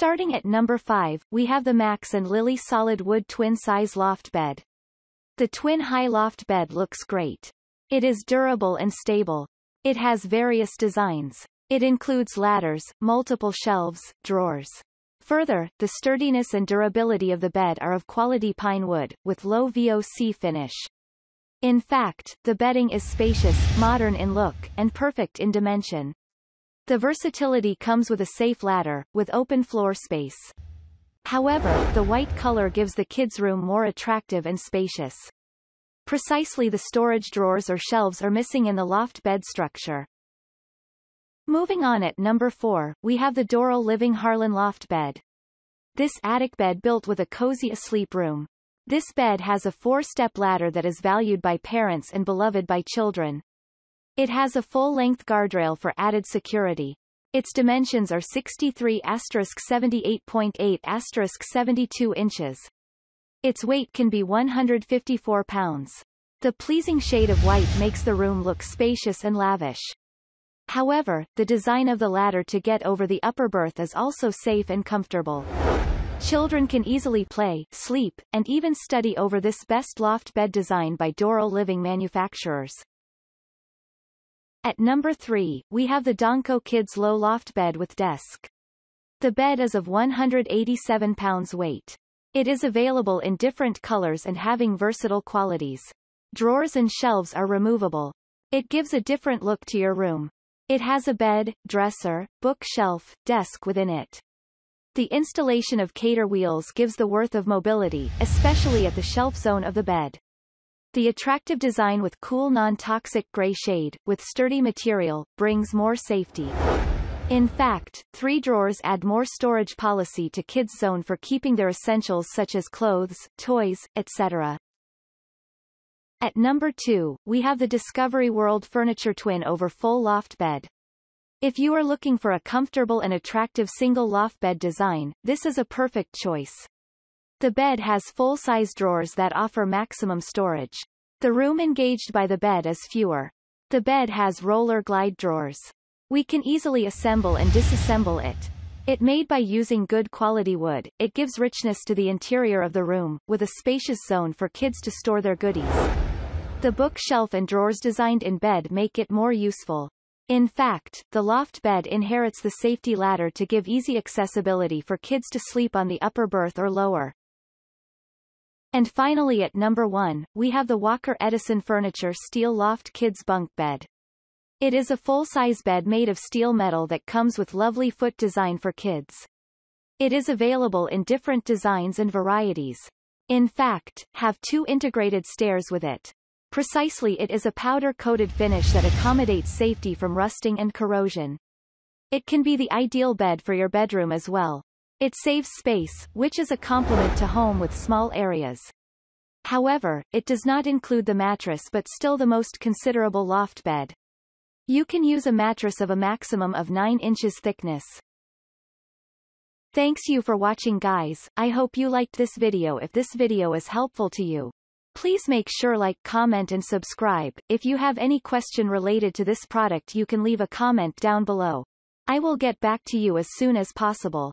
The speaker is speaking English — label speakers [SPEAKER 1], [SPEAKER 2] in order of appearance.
[SPEAKER 1] Starting at number 5, we have the Max and Lily Solid Wood Twin Size Loft Bed. The twin high loft bed looks great. It is durable and stable. It has various designs. It includes ladders, multiple shelves, drawers. Further, the sturdiness and durability of the bed are of quality pine wood, with low VOC finish. In fact, the bedding is spacious, modern in look, and perfect in dimension. The versatility comes with a safe ladder, with open floor space. However, the white color gives the kids' room more attractive and spacious. Precisely the storage drawers or shelves are missing in the loft bed structure. Moving on at number 4, we have the Dorel Living Harlan Loft Bed. This attic bed built with a cozy asleep room. This bed has a four-step ladder that is valued by parents and beloved by children. It has a full-length guardrail for added security. Its dimensions are 63 78.8 72 inches. Its weight can be 154 pounds. The pleasing shade of white makes the room look spacious and lavish. However, the design of the ladder to get over the upper berth is also safe and comfortable. Children can easily play, sleep, and even study over this best loft bed design by Dorel Living manufacturers. At number 3, we have the Donco Kids Low Loft Bed with Desk. The bed is of 187 pounds weight. It is available in different colors and having versatile qualities. Drawers and shelves are removable. It gives a different look to your room. It has a bed, dresser, bookshelf, desk within it. The installation of cater wheels gives the worth of mobility, especially at the shelf zone of the bed. The attractive design with cool non-toxic gray shade, with sturdy material, brings more safety. In fact, three drawers add more storage policy to Kids Zone for keeping their essentials such as clothes, toys, etc. At number 2, we have the Discovery World Furniture Twin over Full Loft Bed. If you are looking for a comfortable and attractive single loft bed design, this is a perfect choice. The bed has full-size drawers that offer maximum storage. The room engaged by the bed is fewer. The bed has roller glide drawers. We can easily assemble and disassemble it. It made by using good quality wood, it gives richness to the interior of the room, with a spacious zone for kids to store their goodies. The bookshelf and drawers designed in bed make it more useful. In fact, the loft bed inherits the safety ladder to give easy accessibility for kids to sleep on the upper berth or lower. And finally at number 1, we have the Walker Edison Furniture Steel Loft Kids Bunk Bed. It is a full-size bed made of steel metal that comes with lovely foot design for kids. It is available in different designs and varieties. In fact, have two integrated stairs with it. Precisely it is a powder-coated finish that accommodates safety from rusting and corrosion. It can be the ideal bed for your bedroom as well. It saves space, which is a complement to home with small areas. However, it does not include the mattress but still the most considerable loft bed. You can use a mattress of a maximum of 9 inches thickness. Thanks you for watching guys, I hope you liked this video if this video is helpful to you. Please make sure like comment and subscribe, if you have any question related to this product you can leave a comment down below. I will get back to you as soon as possible.